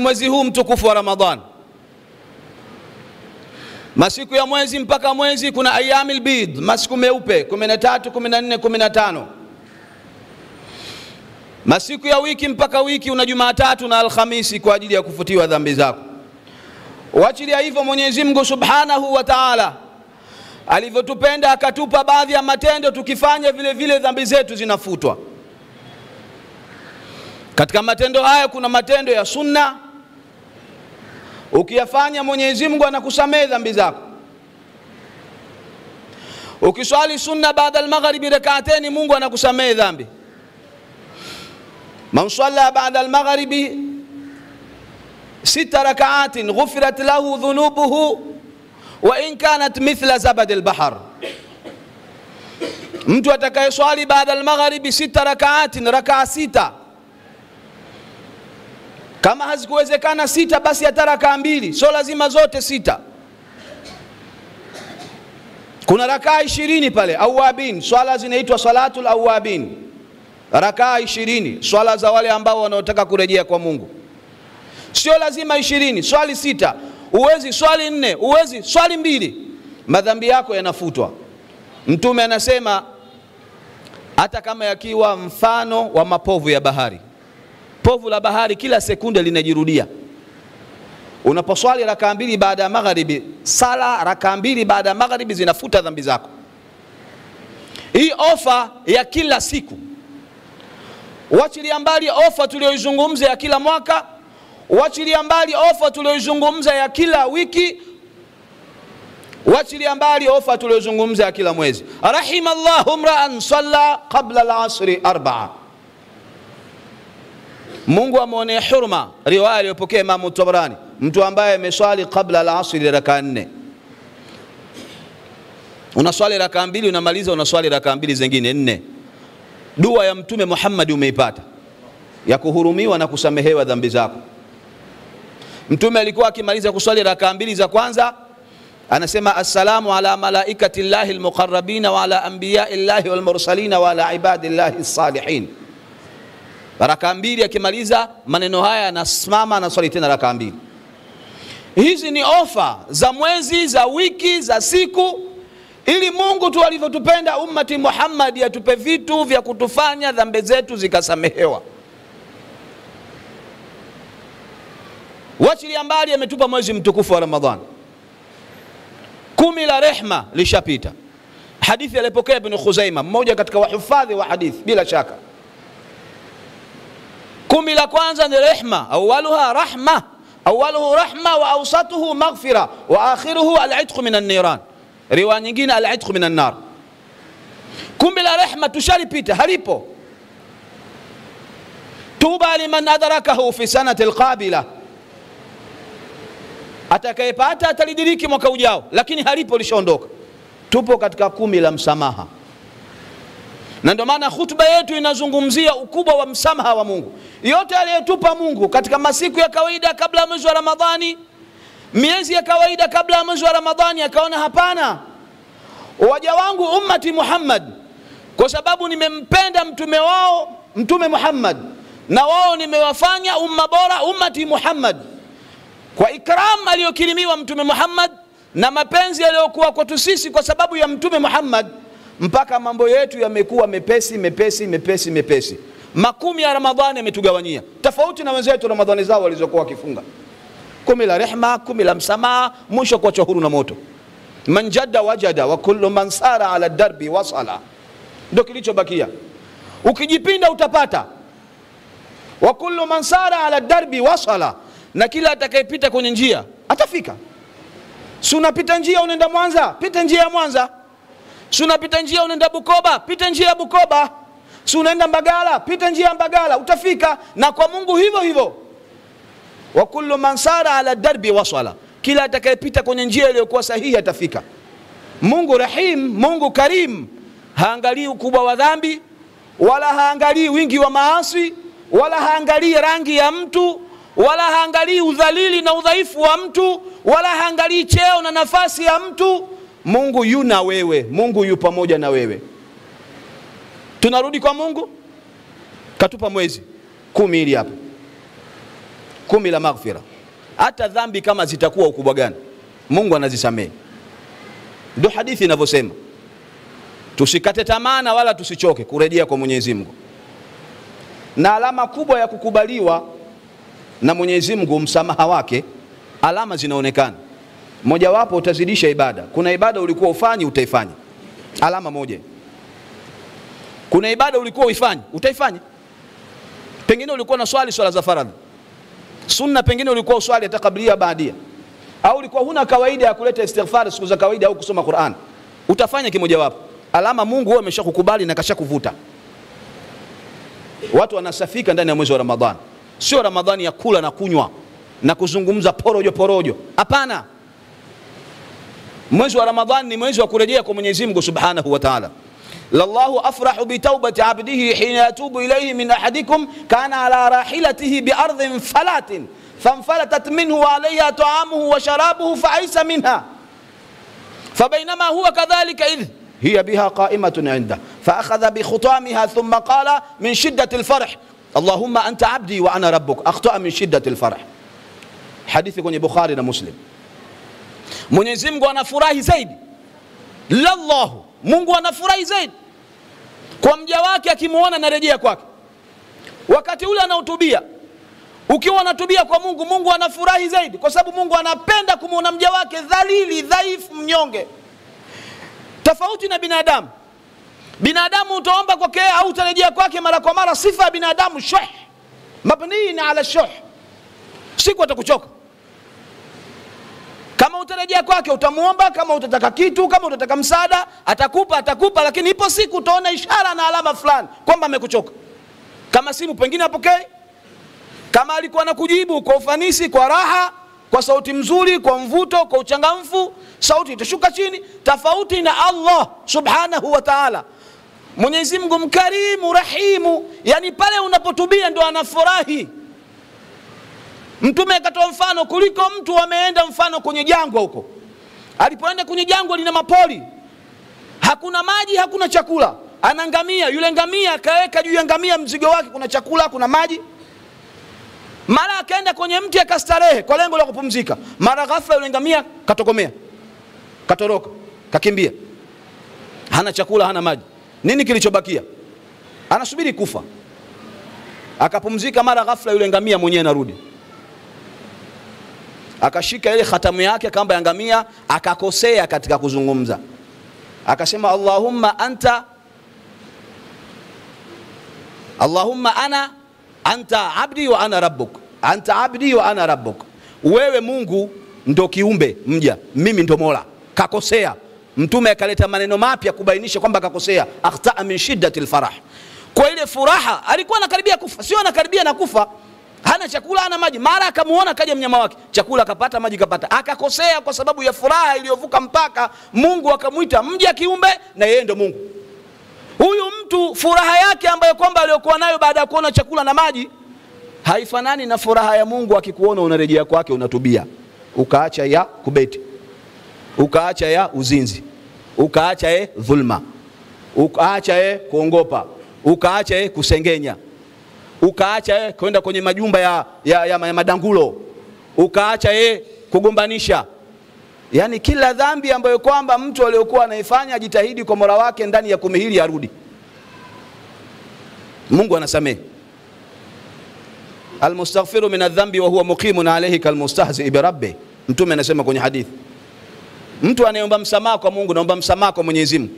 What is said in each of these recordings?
mwezi huu mtukufu wa Ramadhan, masiku ya mwezi mpaka mwezi kuna ayamil bid, masiku meupe 13, 14, 15. Masiku ya wiki mpaka wiki una Jumatatu na Alhamisi kwa ajili ya kufutiwa dhambi zako. Wachilia hivyo Mwenyezi Mungu Subhanahu wa Ta'ala alivyotupenda akatupa baadhi ya matendo, tukifanya vile vile dhambi zetu zinafutwa. Katika matendo haya kuna matendo ya sunna, ukiyafanya Mwenyezi Mungu anakusamehe dhambi zako. Ukiswali sunna baada al-maghribi rak'atayn, Mungu anakusamehe dhambi. Man salla baada al-maghribi sita rak'atin ghufirat lahu dhunubuhu wa in kanat mithla zabad al-bahr, mtu atakayeswali baada al-maghribi sita rak'atin, rakaa sita kama hazikuwezekana sita basi hata rakaa mbili, sio lazima zote sita. Kuna rakaa ishirini pale awabin, swala zinaitwa salatul awabin, rakaa ishirini, swala za wale ambao wanaotaka kurejea kwa Mungu. Sio lazima ishirini, swali sita, uwezi swali nne, uwezi swali mbili, madhambi yako yanafutwa. Mtume anasema hata kama yakiwa mfano wa mapovu ya bahari povu la bahari kila sekunde linajirudia. Unaposwali rakaa mbili baada ya magharibi, sala rakaa mbili baada ya magharibi zinafuta dhambi zako. Hii ofa ya kila siku, wachilia mbali ofa tuliyoizungumza ya kila mwaka, wachilia mbali ofa tuliyoizungumza ya kila wiki, wachilia mbali ofa tuliyoizungumza ya kila mwezi. rahimallahu mraan salla qabla al-asri arbaa Mungu amwonee hurma riwaya aliyopokea Imamu Tabarani, mtu ambaye ameswali kabla al-asri raka nne. Unaswali raka mbili unamaliza, unaswali raka mbili zingine nne. Dua ya Mtume Muhammad umeipata ya kuhurumiwa na kusamehewa dhambi zako. Mtume alikuwa akimaliza kuswali raka mbili za kwanza anasema assalamu ala malaikati llahi almuqarrabina wa ala anbiyai llahi walmursalina wa ala ibadi llahi salihin raka mbili akimaliza maneno haya anasimama anaswali tena raka mbili. Hizi ni ofa za mwezi, za wiki, za siku, ili Mungu tu alivyotupenda ummati Muhammad atupe vitu vya kutufanya dhambe zetu zikasamehewa. Wachilia mbali, ametupa mwezi mtukufu wa Ramadhan, kumi la rehma lishapita. Hadithi alipokea Ibn Khuzaima, mmoja katika wahifadhi wa hadithi bila shaka كم لا كوانزا رحمة أولها رحمة. أوله رحمة وأوسطه مغفرة. وآخره العتق من النيران. روانيين العتق من النار. كم بلا رحمة. تشاري بيتا. هريبو. توبى لمن أدركه في سنة القابلة. أتكيبات أتلدريك مكوجاو لكن هريبو لشوندوك. توبو كاتكا كاكومي لم سماها na ndio maana hutuba yetu inazungumzia ukubwa wa msamaha wa Mungu. Yote aliyetupa Mungu katika masiku ya kawaida kabla ya mwezi wa Ramadhani, miezi ya kawaida kabla ya mwezi wa Ramadhani, akaona hapana, waja wangu ummati Muhammad, kwa sababu nimempenda mtume wao Mtume Muhammad, na wao nimewafanya umma bora, ummati Muhammad, kwa ikram aliyokirimiwa Mtume Muhammad na mapenzi yaliyokuwa kwetu sisi kwa sababu ya Mtume Muhammad mpaka mambo yetu yamekuwa mepesi mepesi mepesi mepesi. Makumi ya Ramadhani yametugawanyia tofauti na wenzetu Ramadhani zao walizokuwa wakifunga, kumi la rehma, kumi la msamaha, mwisho kuachwa huru na moto. manjada wajada wa kullu man sara ala darbi wasala, ndio kilichobakia. Ukijipinda utapata. Wa kullu man sara ala darbi wasala, na kila atakayepita kwenye njia atafika. Si unapita njia unaenda Mwanza, pita njia ya Mwanza si unapita njia unaenda Bukoba, pita njia ya Bukoba. Si unaenda Mbagala, pita njia ya Mbagala, utafika. Na kwa Mungu hivyo hivyo, wa kullu man sara ala darbi wasala, kila atakayepita kwenye njia iliyokuwa sahihi atafika. Mungu rahim, Mungu karim, haangalii ukubwa wa dhambi, wala haangalii wingi wa maasi, wala haangalii rangi ya mtu, wala haangalii udhalili na udhaifu wa mtu, wala haangalii cheo na nafasi ya mtu Mungu yu na wewe, Mungu yu pamoja na wewe. Tunarudi kwa Mungu, katupa mwezi kumi hili hapa kumi la maghfira. Hata dhambi kama zitakuwa ukubwa gani, Mungu anazisamehe. Ndio hadithi inavyosema. Tusikate tamaa na wala tusichoke kurejea kwa Mwenyezi Mungu. Na alama kubwa ya kukubaliwa na Mwenyezi Mungu msamaha wake, alama zinaonekana. Mojawapo, utazidisha ibada. Kuna ibada ulikuwa ufanyi, utaifanya. Alama moja. Kuna ibada ulikuwa uifanyi, utaifanya. Pengine ulikuwa na swali swala za faradhi, sunna, pengine ulikuwa uswali hata kablia baadia, au ulikuwa huna kawaida ya kuleta istighfar siku za kawaida au kusoma Qur'an, utafanya kimojawapo. Alama Mungu huwa ameshakukubali na kashakuvuta. Watu wanasafika ndani ya mwezi wa Ramadhani, sio Ramadhani ya kula na kunywa na kuzungumza porojo porojo. Hapana, mwezi wa Ramadhani ni mwezi wa kurejea kwa Mwenyezi Mungu Subhanahu wa Ta'ala. lallahu afrahu bitaubati abdihi hina yatubu ilayhi min ahadikum kana ala rahilatihi biardhin falatin fanfalatat minhu wa alayha taamuhu wa sharabuhu faaisa minha fabainama huwa kadhalika idh hiya biha qaimatun indah faakhadha bikhutamiha thumma qala min shiddati lfarh allahumma anta abdi wa ana rabbuk akhtaa min shiddati lfarh. Hadithi kwenye Bukhari na Muslim. Mwenyezi Mungu anafurahi zaidi, lallahu, Mungu anafurahi zaidi kwa mja wake akimwona anarejea kwake. Wakati ule anahutubia. ukiwa unatubia kwa Mungu, Mungu anafurahi zaidi, kwa sababu Mungu anapenda kumwona mja wake dhalili, dhaifu, mnyonge, tofauti na binadamu. Binadamu utaomba kwake au utarejea kwake mara kwa mara. Sifa ya binadamu shuh, mabniin ala shuh, siku atakuchoka kama utarejea kwake utamwomba, kama utataka kitu, kama utataka msaada atakupa, atakupa, lakini ipo siku utaona ishara na alama fulani kwamba amekuchoka. Kama simu pengine apokee, kama alikuwa na kujibu kwa ufanisi, kwa raha, kwa sauti mzuri, kwa mvuto, kwa uchangamfu, sauti itashuka chini, tofauti na Allah subhanahu wa ta'ala. Mwenyezi Mungu mkarimu, rahimu, yani pale unapotubia ndo anafurahi. Mtume akatoa mfano kuliko mtu ameenda mfano kwenye jangwa huko, alipoenda kwenye jangwa lina mapoli hakuna maji, hakuna chakula, ana ngamia. Yule ngamia akaweka juu ya ngamia mzigo wake, kuna chakula, kuna maji. Mara akaenda kwenye mti akastarehe kwa lengo la kupumzika, mara ghafla yule ngamia katokomea, katoroka, kakimbia, hana chakula, hana maji. Nini kilichobakia? Anasubiri kufa. Akapumzika, mara ghafla yule ngamia mwenyewe anarudi akashika ile khatamu yake kamba ya ngamia, akakosea katika kuzungumza, akasema Allahumma anta Allahumma ana anta abdi wa ana rabbuk, anta abdi wa ana rabbuk, wewe Mungu ndo kiumbe mja, mimi ndo Mola. Kakosea. Mtume akaleta maneno mapya kubainisha kwamba kakosea, akhtaa min shiddati lfarah, kwa ile furaha alikuwa anakaribia kufa, sio anakaribia na kufa hana chakula hana maji, mara akamuona kaja mnyama wake, chakula akapata, maji kapata. Akakosea kwa sababu ya furaha iliyovuka mpaka, Mungu akamwita mja kiumbe na yeye ndo Mungu. Huyu mtu furaha yake ambayo kwamba aliyokuwa nayo baada ya kuona chakula na maji haifanani na furaha ya Mungu akikuona unarejea kwake, unatubia, ukaacha ya kubeti, ukaacha ya uzinzi, ukaacha ye dhulma, ukaacha ye kuongopa, ukaacha ye kusengenya ukaacha eh, kwenda kwenye majumba ya, ya, ya, ya madangulo, ukaacha eh, kugombanisha. Yaani kila dhambi ambayo kwamba mtu aliyokuwa anaifanya ajitahidi kwa Mola wake ndani ya kumi hili arudi, Mungu anasamehe. Almustaghfiru min adhambi wa huwa muqimun alayhi kalmustahzi birabbi, Mtume anasema kwenye hadithi, mtu anayeomba msamaha kwa Mungu, naomba msamaha kwa Mwenyezi Mungu,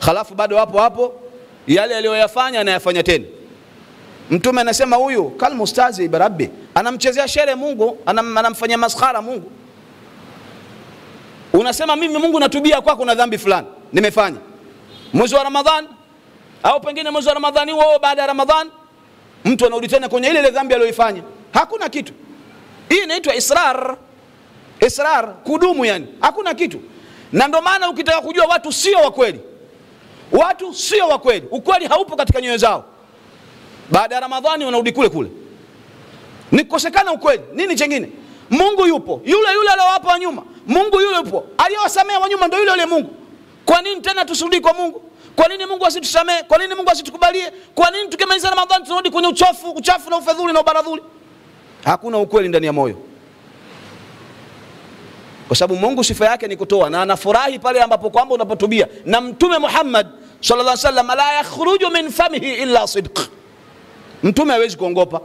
halafu bado hapo hapo yale aliyoyafanya anayafanya tena Mtume anasema huyu kalmustazi birabbi, anamchezea shere Mungu, anam, anamfanyia maskhara Mungu. Unasema mimi Mungu natubia kwako na dhambi fulani nimefanya mwezi wa Ramadhan au pengine mwezi wa Ramadhani huo, baada ya Ramadhan mtu anarudi tena kwenye ile ile dhambi aliyoifanya. Hakuna kitu, hii inaitwa israr. Israr, kudumu, yani hakuna kitu. Na ndio maana ukitaka kujua watu sio wa kweli, watu sio wa kweli, ukweli haupo katika nyoyo zao baada ya Ramadhani wanarudi kule kule, nikukosekana ukweli. Nini chengine? Mungu yupo yule yule aliowapa wa nyuma, Mungu yule yupo aliyowasamea wa nyuma, ndio yule yule Mungu. Kwa nini tena tusirudi kwa Mungu? Kwa nini Mungu asitusamee? Kwa nini Mungu asitukubalie? Kwa nini tukimaliza Ramadhani tunarudi kwenye uchafu, uchafu na ufedhuli na ubaradhuli? hakuna ukweli ndani ya moyo, kwa sababu Mungu sifa yake ni kutoa, na anafurahi pale ambapo kwamba unapotubia. Na Mtume Muhammad sallallahu alaihi wasallam, la yakhruju min famihi illa sidq, mtume hawezi kuongopa,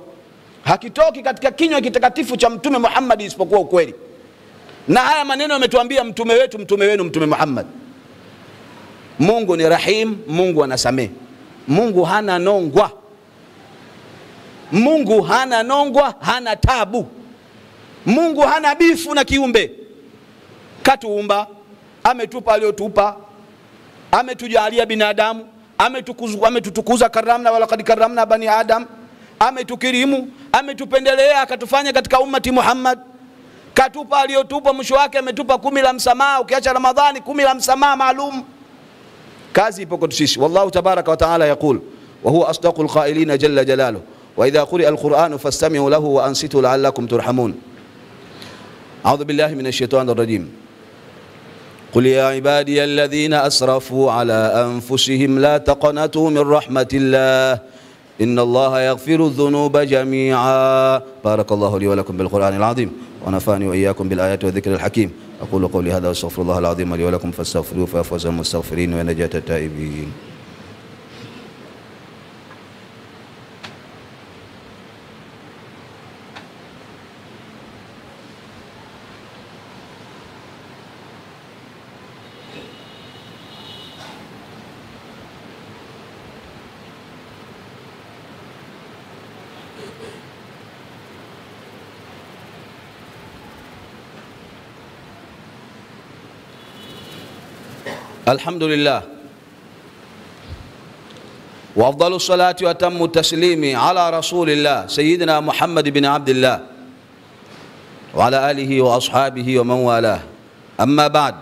hakitoki katika kinywa kitakatifu cha Mtume Muhammad isipokuwa ukweli. Na haya maneno ametuambia mtume wetu, mtume wenu, Mtume Muhammad. Mungu ni rahim, Mungu anasamehe, Mungu hana nongwa, Mungu hana nongwa, hana tabu, Mungu hana bifu na kiumbe. Katuumba, ametupa aliyotupa, ametujalia binadamu, ametutukuza karamna, walakad karamna bani adam, ametukirimu, ametupendelea, akatufanya katika ummati Muhammad katupa aliyotupa, mwisho wake ametupa kumi la msamaha. Ukiacha Ramadhani, kumi la msamaha maalum. Kazi ipo kwetu sisi. Wallahu tabaraka wa taala yaqul wa huwa asdaqul jalla idha quri'a alquranu fastami'u lahu wa ansitu la'allakum turhamun. A'udhu billahi minash shaitanir rajim. قل يا عبادي الذين أسرفوا على أنفسهم لا تقنطوا من رحمة الله. إن الله يغفر الذنوب جميعا. بارك الله لي ولكم بالقرآن العظيم ونفعني وإياكم بالآيات والذكر الحكيم. أقول قولي هذا وأستغفر الله العظيم لي ولكم فاستغفروه فيفوز المستغفرين ونجاة التائبين. الحمد لله وافضل الصلاه واتم التسليم على رسول الله سيدنا محمد بن عبد الله وعلى اله واصحابه ومن والاه اما بعد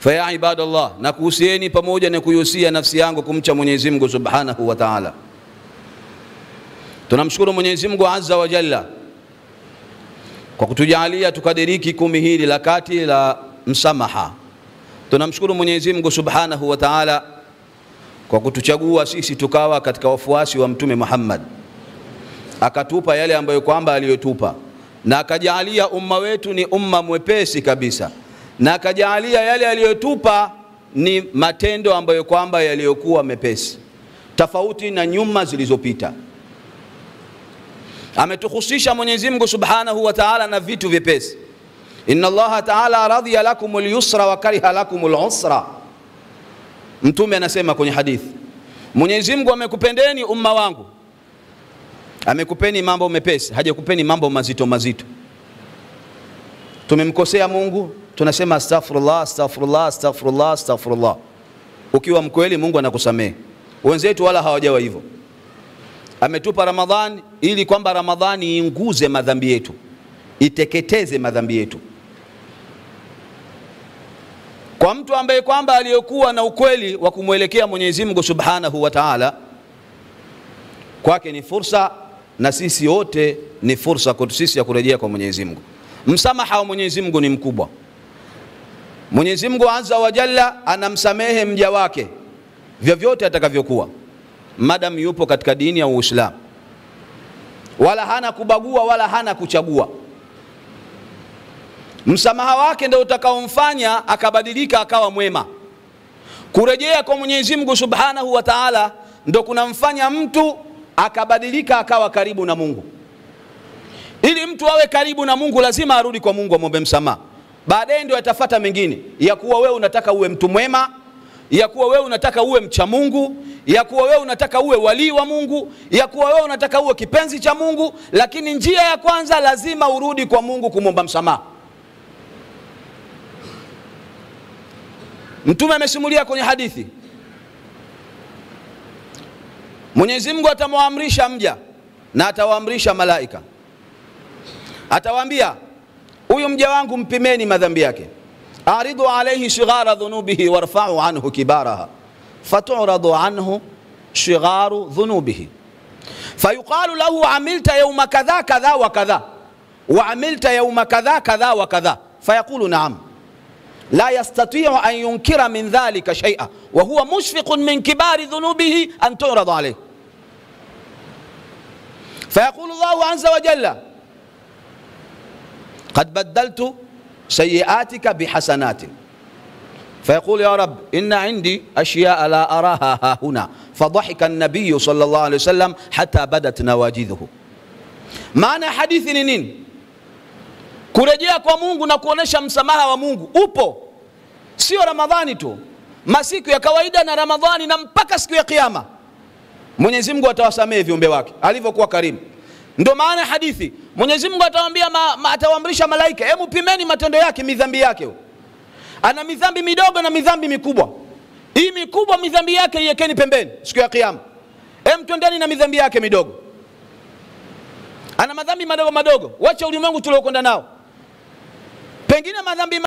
فيا عباد الله nakuhusieni pamoja na kuihusia nafsi yangu kumcha Mwenyezi Mungu Subhanahu wa Ta'ala. Tunamshukuru Mwenyezi Mungu Azza wa Jalla kwa kutujalia tukadiriki kumi hili la kati la msamaha tunamshukuru Mwenyezi Mungu Subhanahu wa Ta'ala kwa kutuchagua sisi tukawa katika wafuasi wa Mtume Muhammad, akatupa yale ambayo kwamba aliyotupa, na akajaalia umma wetu ni umma mwepesi kabisa, na akajaalia yale aliyotupa ni matendo ambayo kwamba yaliyokuwa mepesi, tofauti na nyuma zilizopita. Ametuhusisha Mwenyezi Mungu Subhanahu wa Ta'ala na vitu vyepesi Inna Allaha taala radhiya lakum lyusra wa kariha lakum lusra. Mtume anasema kwenye hadithi, Mwenyezi Mungu amekupendeni umma wangu, amekupeni mambo mepesi, hajakupeni mambo mazito mazito. Tumemkosea Mungu, tunasema astaghfirullah, astaghfirullah, astaghfirullah, astaghfirullah. Ukiwa mkweli, Mungu anakusamehe. Wenzetu wala hawajawa hivyo. Ametupa Ramadhani ili kwamba Ramadhani inguze madhambi yetu, iteketeze madhambi yetu kwa mtu ambaye kwamba aliyekuwa na ukweli wa kumwelekea Mwenyezi Mungu Subhanahu wa Ta'ala, kwake ni fursa na sisi wote ni fursa kwetu sisi ya kurejea kwa Mwenyezi Mungu. Msamaha wa Mwenyezi Mungu ni mkubwa. Mwenyezi Mungu Azza wa Jalla anamsamehe mja wake vyovyote atakavyokuwa, madam yupo katika dini ya Uislamu, wala hana kubagua wala hana kuchagua msamaha wake ndio utakaomfanya akabadilika akawa mwema. Kurejea kwa Mwenyezi Mungu Subhanahu wa Ta'ala ndio kunamfanya mtu akabadilika akawa karibu na Mungu. Ili mtu awe karibu na Mungu lazima arudi kwa Mungu amwombe msamaha. Baadaye ndio atafata mengine ya kuwa wewe unataka uwe mtu mwema, ya kuwa wewe unataka uwe mcha Mungu, ya kuwa wewe unataka uwe walii wa Mungu, ya kuwa wewe unataka uwe kipenzi cha Mungu, lakini njia ya kwanza lazima urudi kwa Mungu kumwomba msamaha. Mtume amesimulia kwenye hadithi, Mwenyezi Mungu atamwamrisha mja na atawaamrisha malaika, atawaambia huyu mja wangu mpimeni madhambi yake, aridu alaihi shighara dhunubihi warfau anhu kibaraha. Faturadu anhu shigharu dhunubihi. Fayuqalu lahu amilta yauma kadha kadha wa kadha. Wa yauma kadha kadha wa kadha fayaqulu naam لا يستطيع أن ينكر من ذلك شيئا. وهو مشفق من كبار ذنوبه أن تعرض عليه. فيقول الله عز وجل قد بدلت سيئاتك بحسنات. فيقول يا رب إن عندي أشياء لا أراها ها هنا. فضحك النبي صلى الله عليه وسلم حتى بدت نواجذه. معنى حديث نين kurejea kwa mungu na kuonesha msamaha wa mungu. Upo. Sio ramadhani tu. Masiku ya kawaida na ramadhani na mpaka siku ya Kiyama. Mwenyezi mungu atawasamehe viumbe wake. Alivyokuwa karimu. Ndio maana hadithi mwenyezi mungu atawaambia ma, ma, atawaamrisha malaika hebu pimeni matendo yake midhambi yake ana midhambi midogo na midhambi mikubwa. Hii mikubwa midhambi yake iwekeni pembeni siku ya Kiyama, hebu twendeni na midhambi yake midogo. Ana madhambi madogo madogo. Wacha ulimwengu tuliokwenda nao pengine madhambi